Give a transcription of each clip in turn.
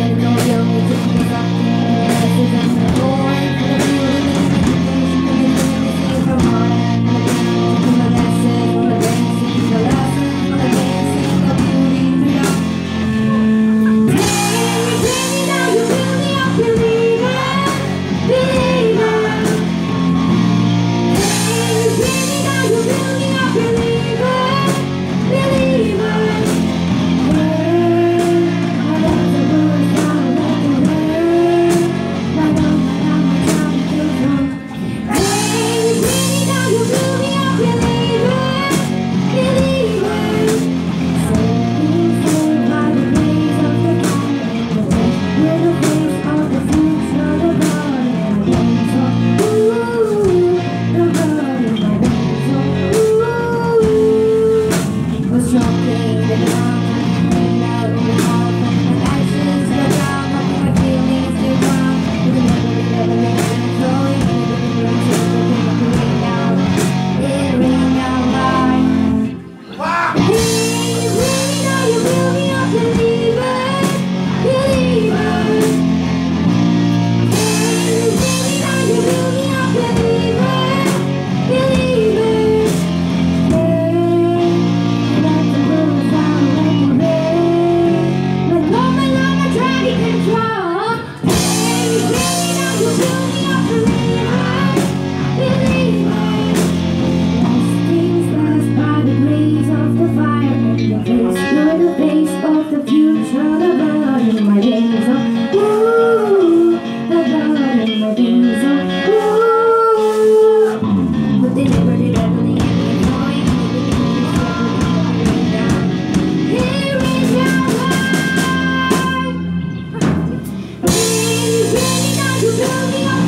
jedno białe dzieci na zamknięte, Thank you.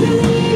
believe